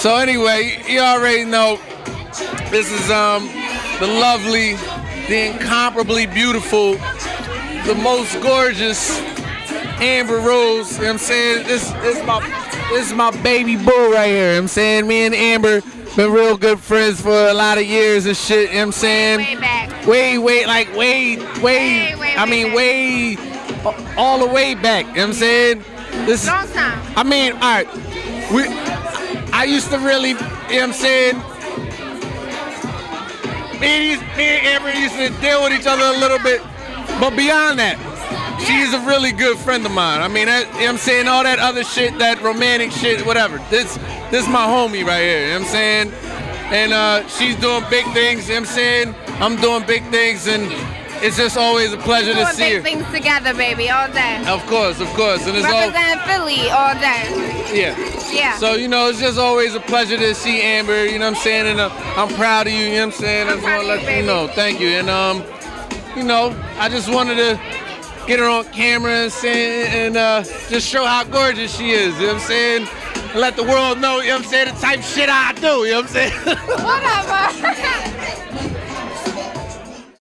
So anyway, you already know this is um the lovely, the incomparably beautiful, the most gorgeous Amber Rose. You know what I'm saying? This, this is my this is my baby boo right here. You know what I'm saying? Me and Amber been real good friends for a lot of years and shit. You know what I'm saying? Way back. Way, way, like way, way, Way, way, I way mean back. way all the way back. You know what I'm saying? This Long time. I mean, all right. We I used to really, you know what I'm saying? Me me and Amber used to deal with each other a little bit. But beyond that, she's a really good friend of mine. I mean, that, you know what I'm saying? All that other shit, that romantic shit, whatever. This this my homie right here, you know what I'm saying? And uh, she's doing big things, you know what I'm saying? I'm doing big things, and it's just always a pleasure to see big things together, baby, all day. Of course, of course. And it's all, Representing Philly all day. yeah. Yeah. So, you know, it's just always a pleasure to see Amber, you know what I'm saying? And uh, I'm proud of you, you know what I'm saying? I just want to let you, you know. Thank you. And, um, you know, I just wanted to get her on camera and, say, and uh, just show how gorgeous she is, you know what I'm saying? And let the world know, you know what I'm saying, the type of shit I do, you know what I'm saying? Whatever.